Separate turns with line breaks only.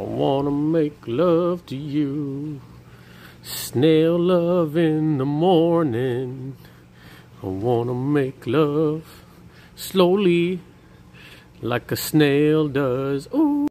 I wanna make love to you. Snail love in the morning. I wanna make love slowly like a snail does. Ooh.